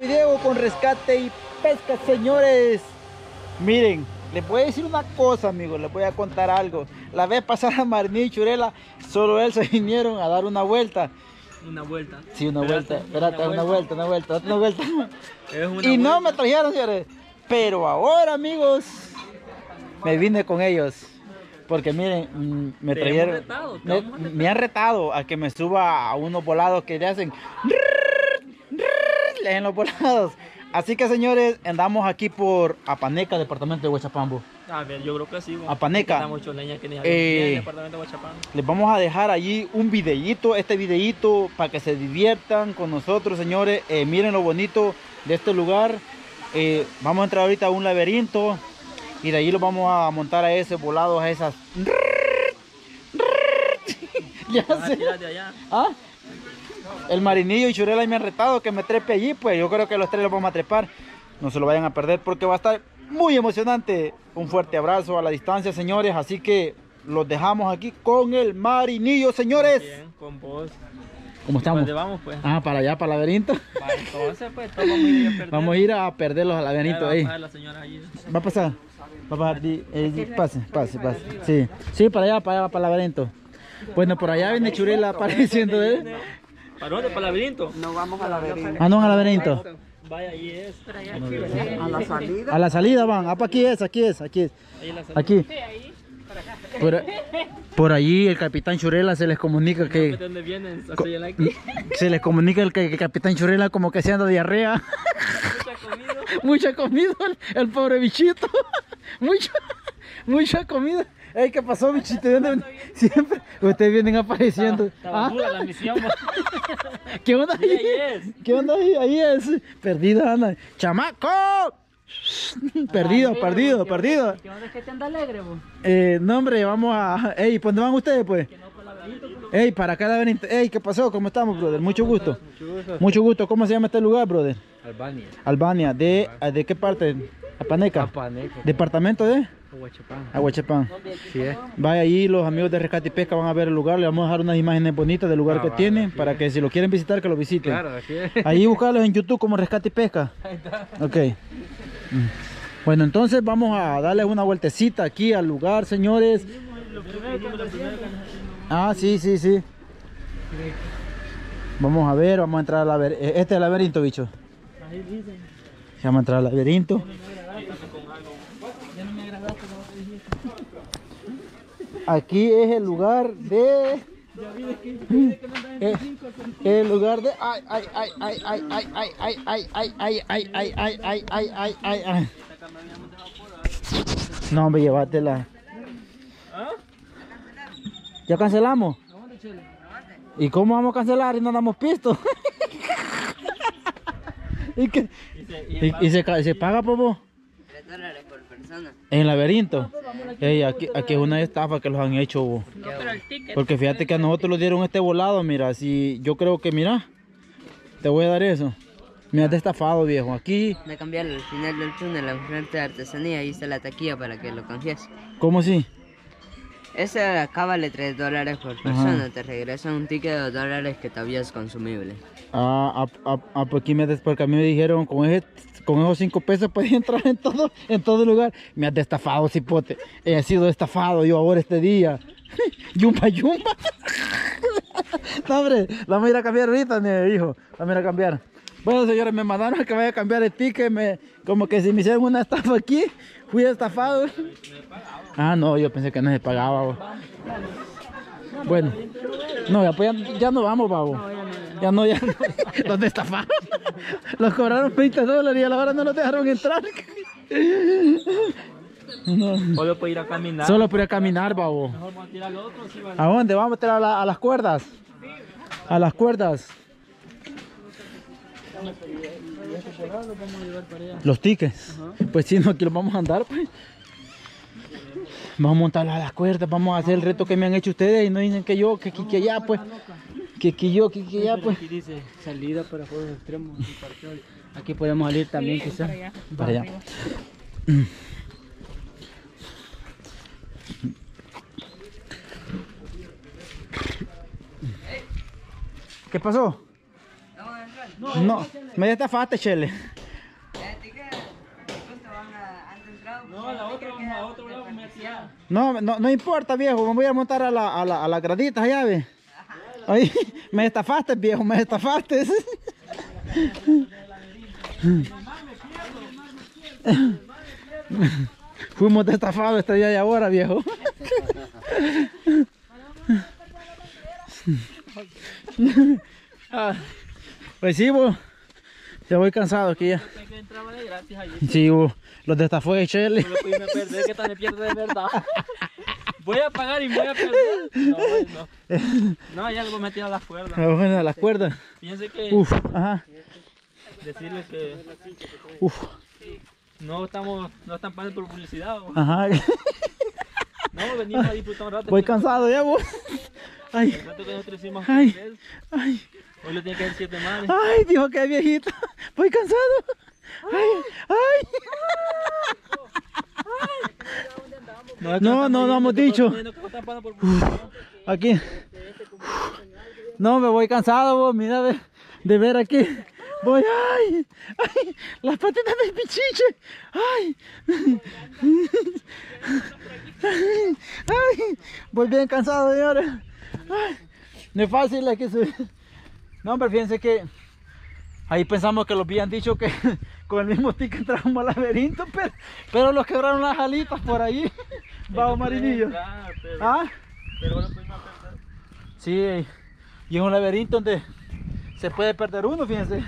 Video con rescate y pesca, señores. Miren, les voy a decir una cosa, amigos. Les voy a contar algo. La vez pasada, Marini y Churela, solo él se vinieron a dar una vuelta. Una vuelta. Sí, una vuelta. Espérate, una vuelta, una vuelta, una vuelta. Es una Y no me trajeron, señores. Pero ahora, amigos, me vine con ellos. Porque miren, mm, me trajeron. retado, me, me han retado a que me suba a unos volados que le hacen. Hacen los volados. Así que, señores, andamos aquí por Apaneca, departamento de Huachapambo. A ver, yo creo que sí. A Paneca. Está mucho leña que ni Eh. en el departamento de Huachapán. Les vamos a dejar allí un videíto, este videíto para que se diviertan con nosotros, señores. Eh, miren lo bonito de este lugar. Eh, vamos a entrar ahorita a un laberinto y de ahí lo vamos a montar a ese volado, a esas. ya Ah, sé. ¿Ah? El marinillo y Churela me han retado que me trepe allí, pues yo creo que los tres los vamos a trepar. No se lo vayan a perder porque va a estar muy emocionante. Un fuerte abrazo a la distancia, señores. Así que los dejamos aquí con el marinillo, señores. Bien, con vos. ¿Cómo estamos? ¿Dónde vamos, pues? Ah, para allá, para el laberinto. Entonces, pues, vamos a ir a perder. Vamos a ir a perderlos al laberinto Ahí va a pasar la señora ahí. Va a pasar. Va a pasar. di- eh, pase, pase, pase. Sí, sí, para allá, para allá, para el laberinto. Bueno, por allá viene Churela apareciendo, ¿eh? ¿Para dónde? ¿Para el laberinto? No vamos al laberinto. Ah, no, al laberinto. Vaya, ahí es. A la salida. A la salida van. Ah, pa' aquí es, aquí es, aquí es. Aquí. Por, por allí el capitán Churela se les comunica ¿De que la se les comunica el, que el capitán Churela como que se anda diarrea. mucha comida. mucha comida el, el pobre bichito. mucha mucha comida. Ey, ¿qué pasó, bichito? ¿De dónde ven- Siempre ustedes vienen apareciendo. Estaba Ah, dura la misión. va. ¿Qué onda Sí, ahí? ahí es. ¿Qué onda ahí? Ahí es. Perdida anda. ¡Chamaco! perdido, perdido, perdido. ¿Qué onda es que te anda alegre, vos? Eh, no, hombre, vamos a. Ey, ¿por dónde van ustedes, pues? Ey, para acá laberinto. Ey, ¿qué pasó? ¿Cómo estamos, brother? Mucho gusto. Mucho gusto. ¿Cómo se llama este lugar, brother? Albania. Albania. ¿De, ¿de qué parte? Apaneca. Paneco. ¿Departamento de? Huachapán. Aguachapán. Sí, es. Vaya ahí, los amigos de Rescate y Pesca van a ver el lugar. Le vamos a dejar unas imágenes bonitas del lugar Ah, que va, tiene así para que si lo quieren visitar, que lo visiten. Claro, así es. Ahí buscarlos en YouTube como Rescate y Pesca. Ok. Mm. Bueno, entonces vamos a darles una vueltecita aquí al lugar, señores. Ah, sí, sí, sí. Vamos a ver, vamos a entrar al laberinto. Este es el laberinto, bicho. Vamos a entrar al laberinto. Aquí es el lugar de... Eh, el lugar de... Ay, ay, ay, ay, ay, ay, ay, ay, ay, ay, ay, ay, ay, ay, ay, ay, ay, ay, ay. No, hombre, llévatela. ¿Ya cancelamos? ¿Y cómo vamos a cancelar y no damos pisto? ¿Y, qué? ¿Y, y se, ca- se paga, popo? 3 dólares por persona. En el laberinto. Ey, aquí, aquí es una estafa que los han hecho. bo. Porque fíjate que a nosotros nos dieron este volado, mira, si yo creo que, mira, te voy a dar eso. Me has estafado, viejo. Aquí, De cambiar al final del túnel a frente de artesanía, ahí está la taquilla para que lo canjees. ¿cómo así? Ese acá vale 3 dólares por persona. Te regresa un ticket de 2 dólares que todavía es consumible. Ah, ah, ah, ah, pues aquí me des- porque a mí me dijeron con ese, con esos cinco pesos puedes entrar en todo, en todo lugar. Me has estafado, cipote. He sido estafado yo ahora este día. yumba, yumba. no, hombre, vamos a ir a cambiar ahorita, mi hijo. Vamos a ir a cambiar. Bueno, señores, me mandaron a que vaya a cambiar el ticket. Me, como que si me hicieron una estafa aquí, fui estafado. Ah, no, yo pensé que no se pagaba. Bueno, no, ya, pues ya no vamos, babo. Ya no, ya no. ¿Dónde estafaron? Los cobraron 20 dólares y a la hora no los dejaron entrar. No. Solo puedo ir a caminar. Solo por ir a caminar, babo. Mejor vamos a tirar lo otro, sí, vale. ¿A dónde? Vamos a tirar a, la- a las cuerdas. A las cuerdas. Los tickets. Pues si no, aquí los vamos a andar, pues. Vamos a montarlas a las cuerdas, vamos a hacer el reto que me han hecho ustedes y no dicen que yo, que aquí, que allá, pues. Que aquí yo, que allá, pues. Aquí dice salida para juegos extremos. Aquí podemos salir también quizás. Para allá. ¿Qué pasó? No, me estafaste, Chele. No, la otra vamos a otro lado, me. No, no, no importa, viejo. Me voy a montar a la, a la, a la gradita allá, ve. Ahí, me estafaste, viejo, me estafaste. Fuimos destafados este día y ahora, viejo. Ah, Pues sí, vos. Ya voy cansado aquí ya. Sí, vos. Los destafó de Chele. Perder, que me pierde de verdad. Voy a pagar y voy a perder. No, no. No, ya algo metido a las cuerdas. Ah, Bueno, las cuerdas. Fíjense que Uf, ajá. decirles que Uf, no estamos, no están pagando por publicidad. ¿o? ajá. No, venimos a disfrutar un rato. Voy cansado ya, vos. Ay, El rato que nosotros hicimos Ay. ay, hoy lo tiene que hacer siete madres. ay, dijo que es viejito. Voy cansado. Ay, ay. es que No, no, no hemos dicho. pidiendo que no. Aquí. Me voy cansado, vos. Mira, de, de ver aquí. Voy, ay, ay, las patitas del pichiche. Ay. Ay, voy bien cansado, señores. Ay, no es fácil aquí subir. No, hombre, fíjense que ahí pensamos que los habían dicho que con el mismo ticket entramos al laberinto, pero, pero los quebraron las alitas por ahí. Bajo marinillo. Entrar, pero, ¿Ah? pero no pudimos perder. Sí, y es un laberinto donde se puede perder uno, fíjense.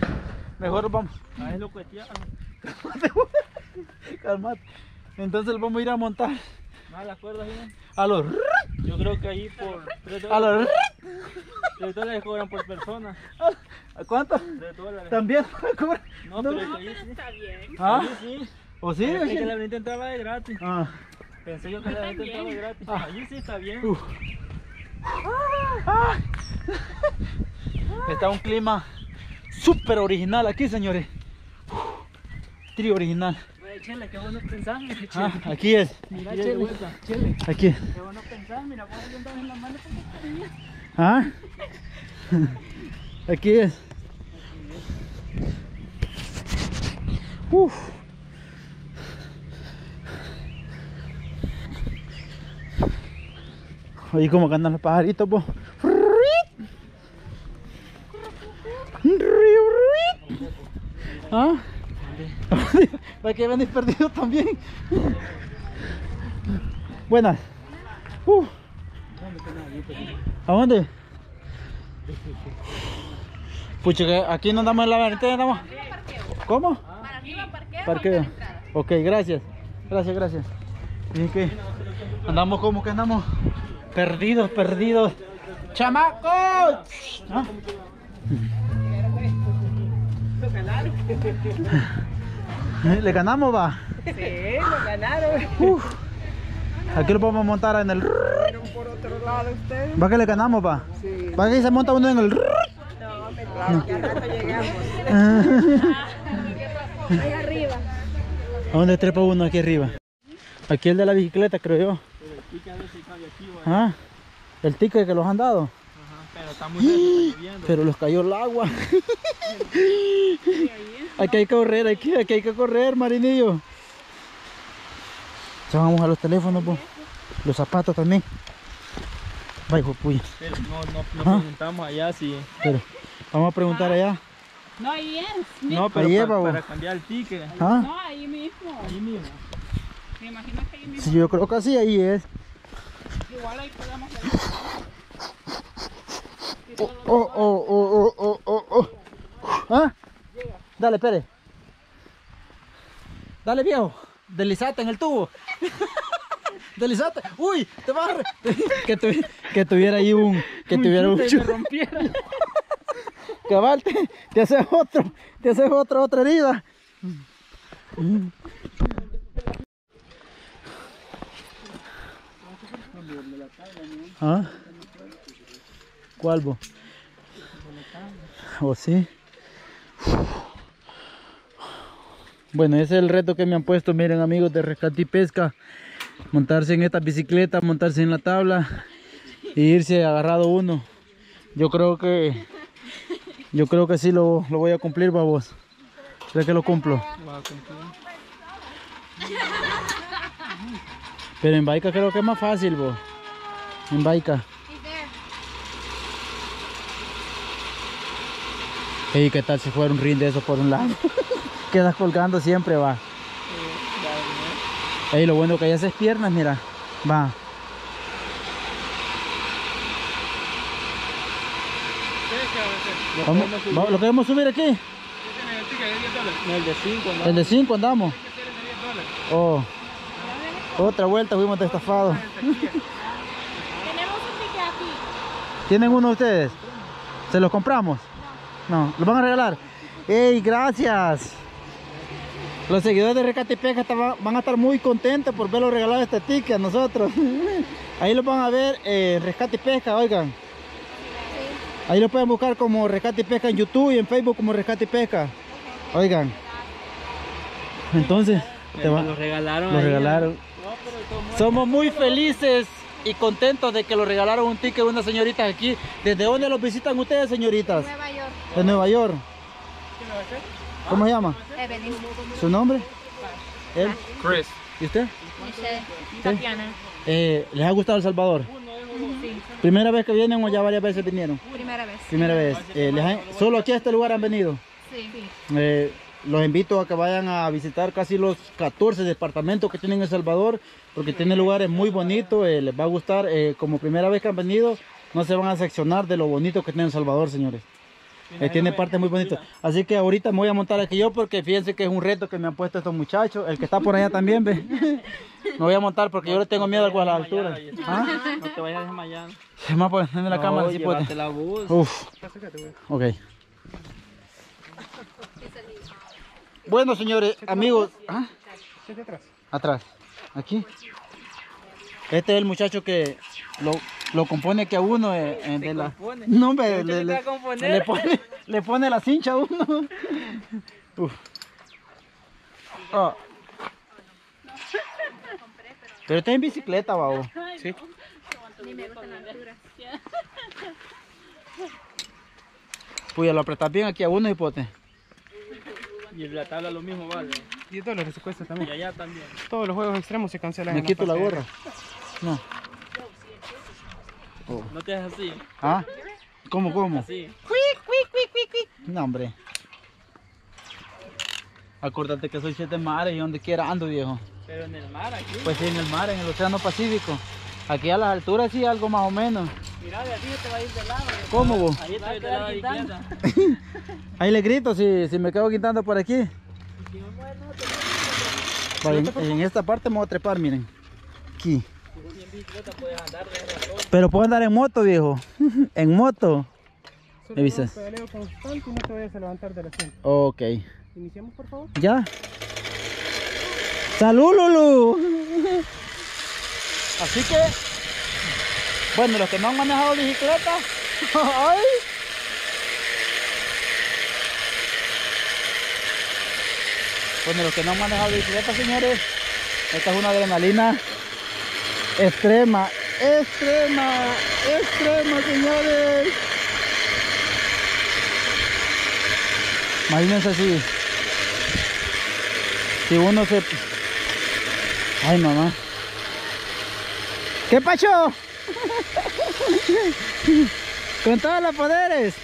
Mejor vamos. Ah, es lo cueteado. Calmate. Entonces vamos a ir a montar Más las cuerdas, ¿sí? a los Yo creo que ahí por 3 a dólares, los 3 dólares cobran por persona. ¿A cuánto? 3 dólares. También cobra. No, pero ahí sí. ¿Ah? Ahí sí. ¿O sí? Pensé que la venita entraba de gratis. Ah. Pensé yo que la venita entraba de gratis. Ah. Allí sí está bien. Uf. Ah. Está un clima súper original aquí, señores. Uf. Trío original. Chele, qué bueno pensar. Ah, aquí es. Mira, Aquí es de Chele. vuelta. Chele, Aquí. qué bueno pensar. Mira, vos ahí andas en la mano. ¿Ah? Aquí es. Uf. Oye, como que andan los pajaritos, po. ¿Ah? ¿Para que venís perdido también? Buenas. Uh. ¿A dónde? Pucha, que aquí no andamos en la variante, andamos. ¿Cómo? Para arriba, parqueo. Parqueo. Ok, gracias. Gracias, gracias. Y es que andamos como que andamos perdidos, perdidos. ¡Chamacos! ¿Ah? ¿Le ganamos, va? Sí, lo ganaron. Uf. Aquí lo podemos montar en el... Por otro lado ustedes. ¿Va que le ganamos, va? Sí. ¿Va que se monta uno en el... No, que al rato llegamos. Ahí arriba. ¿A dónde trepa uno aquí arriba? Aquí el de la bicicleta, creo yo. Pero el pique a veces cabe aquí. Ah, el ticket que los han dado. Está muy. Pero los cayó el agua. aquí hay que correr, aquí, aquí hay que correr, marinillo. Ya vamos a los teléfonos, po. los zapatos también. Vaya, puya. Pero no, no, no Ajá. preguntamos allá si... Pero vamos a preguntar allá. No, ahí es. No, pero Ahí pa- es, babo. para cambiar el ticket. ¿Ah? No, ahí mismo. Ahí mismo. Me imagino que ahí mismo. Sí, yo creo que sí, ahí es. Igual ahí podemos ver. Oh, oh, oh, oh, oh, oh, oh, oh. ¿Ah? Dale, espere. Dale, viejo. Deslizate en el tubo. Deslizate. Uy, te vas a... que, tuvi- que tuviera ahí un... Que tuviera un... Se me rompiera. Cabal, te, te haces otro. Te haces otra, otra herida. ¿Ah? ¿Cuál vos? ¿O sí? Bueno, ese es el reto que me han puesto, miren amigos de Rescate y Pesca. Montarse en esta bicicleta, montarse en la tabla e irse agarrado uno. Yo creo que Yo creo que sí lo, lo voy a cumplir, babos. ¿Crees que lo cumplo? Pero en Baica creo que es más fácil, bo. En Baica. Ey, ¿qué tal si fuera un ring de eso por un lado? Quedas colgando siempre, va. Ey, lo bueno que hay esas piernas, mira. Va. Lo Vamos, podemos subir. va- ¿Lo queremos subir aquí? El de 5, ¿no? El de 5 andamos. Oh. Otra vuelta fuimos estafados. Tenemos un ticket aquí. ¿Tienen uno ustedes? ¿Se los compramos? No, ¿los van a regalar? ¡Ey, gracias! Los seguidores de Rescate y Pesca estaban- van a estar muy contentos por verlos regalar este ticket a nosotros. Ahí los van a ver en Rescate y Pesca, oigan. Ahí lo pueden buscar como Rescate y Pesca en YouTube y en Facebook como Rescate y Pesca. Oigan. Entonces, te va- Lo regalaron. lo regalaron. Modos, Somos muy felices y contentos de que lo regalaron un ticket a unas señoritas aquí. ¿Desde dónde los visitan ustedes, señoritas? Nueva York. De Nueva York. ¿Cómo se llama? Evelyn. ¿Su nombre? ¿Él? Chris. ¿Y usted? Michelle. Tatiana. Eh, ¿Les ha gustado El Salvador? ¿Primera vez que vienen o ya varias veces vinieron? Primera vez. Primera vez. Eh, les han- ¿Solo aquí a este lugar han venido? Sí. Eh, los invito a que vayan a visitar casi los 14 departamentos que tienen en El Salvador, porque tiene lugares muy bonitos, eh, les va a gustar. eh, como primera vez que han venido, no se van a seccionar de lo bonito que tiene El Salvador, señores. Eh, tiene partes muy bonitas. Así que ahorita me voy a montar aquí yo porque fíjense que es un reto que me han puesto estos muchachos. El que está por allá también, ve. Me voy a montar porque yo le tengo miedo a las alturas. ¿Ah? No te vayas a desmayar. Se me va a poner en la No, cámara, si puede. la bus. Uf. Ok. Bueno, señores, amigos. ¿ah? Atrás. Aquí. Este es el muchacho que lo, lo compone que a uno eh, eh, de la... compone. No, hombre, ¿El muchacho le, le- le pone, le pone la cincha a uno. Uf. Ah. Pero está en bicicleta, babo. Sí. Pues lo apretas bien aquí a uno, hipote. Y la tabla lo mismo vale. 10 dólares se cuesta Y también. allá también. Todos los juegos extremos se cancelan. Me en quito la fase- gorra. No. No te hagas así. ¿Ah? ¿Cómo, cómo? Así. No, hombre. Acuérdate que soy siete mares y donde quiera ando, viejo. Pero en el mar aquí. Pues sí, en el mar, en el océano Pacífico. Aquí a las alturas sí, algo más o menos. Mira, de aquí te va a ir de lado. ¿Cómo vos? Ahí te va a ir de lado. Ahí le grito si, si me quedo quitando por aquí. Vale, en, en esta parte me voy a trepar, miren. Aquí. Pero puedo andar en moto, viejo. en moto. Solo ¿Me avisas? un pedaleo constante y no te vayas a levantar del asiento. Ok. Iniciamos, por favor. ¿Ya? ¡Salud, Lulu! Así que, bueno, los que no han manejado bicicleta, ¡ay! Bueno, los que no han manejado bicicleta, señores, esta es una adrenalina extrema, extrema, extrema, señores. Imagínense si, si uno se... Ay, mamá. ¿Qué pacho? Con todos los poderes.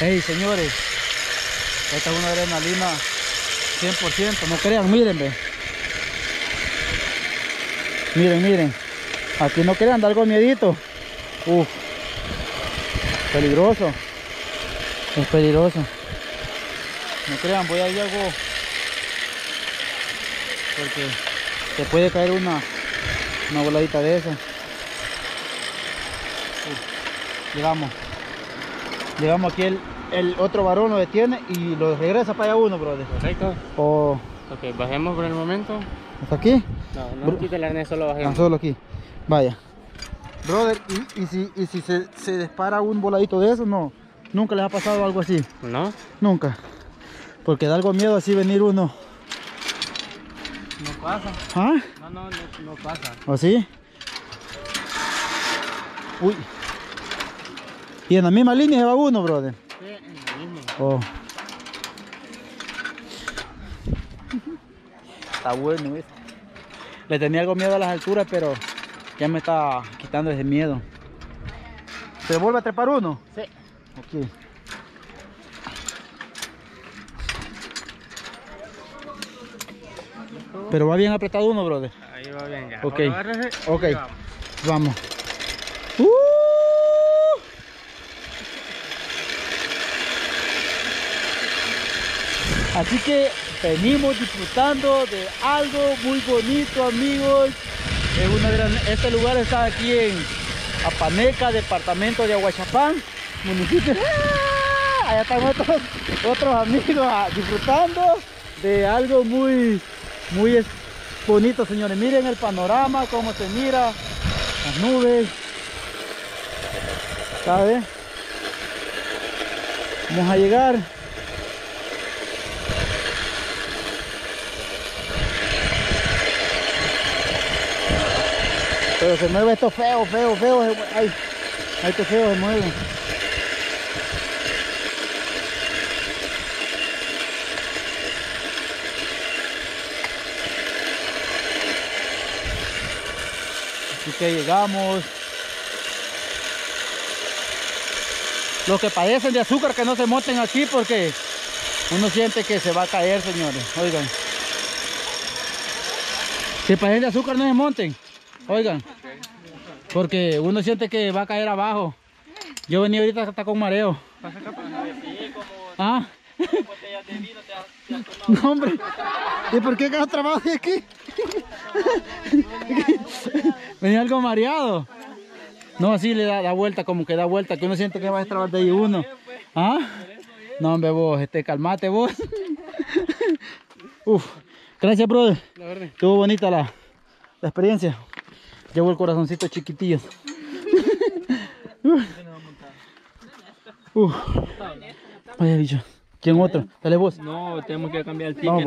Hey, señores. Esta es una adrenalina 100%. No crean, miren, ve. Miren, miren. Aquí no crean, da algo miedito. Uf. Peligroso. Es peligroso. No crean, voy a ir algo. Porque se puede caer una, una voladita de esa. Uf. Llegamos. Llegamos aquí, el, el otro varón lo detiene y lo regresa para allá uno, brother. Correcto. O Ok, bajemos por el momento. hasta aquí. No, no quita el arnés, solo Tan bajemos. solo aquí. Vaya. Brother, ¿y, y si, y si se, se dispara un voladito de eso? No. Nunca les ha pasado algo así. ¿No? Nunca. Porque da algo miedo así venir uno. No pasa. ¿Ah? No, no, no, no pasa. ¿O sí? Uy. Y en la misma línea se va uno, brother. Sí, en lo mismo. Oh. Está bueno este. Le tenía algo miedo a las alturas, pero ya me está quitando ese miedo. ¿Se vuelve a trepar uno? Sí. Ok. Pero va bien apretado uno, brother. Ahí va bien ya. Ok. Ok. vamos. Vamos. ¡Uh! Así que venimos disfrutando de algo muy bonito, amigos. Es una gran- Este lugar está aquí en Apaneca, departamento de Aguachapán, municipio. ¡Ah! Allá están otros, otros amigos ah, disfrutando de algo muy, muy bonito, señores. Miren el panorama, cómo se mira, las nubes. ¿Sabe? Vamos a llegar. Pero se mueve esto feo, feo, feo. Ay, qué feo se mueve. Así que llegamos. Los que padecen de azúcar que no se monten aquí porque uno siente que se va a caer, señores. Oigan. Si padecen de azúcar no se monten. Oigan. Porque uno siente que va a caer abajo. Yo venía ahorita hasta con mareo. Ah. No, hombre. ¿Y por qué cada trabajo de aquí? Venía algo mareado. No, así le da, da vuelta, como que da vuelta, que uno siente que va a extrabar de ahí uno. ¿Ah? No, hombre, vos, este, calmate vos. Uf. Gracias, brother. Estuvo bonita la, la experiencia. Llevo el corazoncito chiquitillo. Uf. Vaya bicho. ¿Quién otro? Dale vos. No, tenemos que cambiar el ticket. Pues.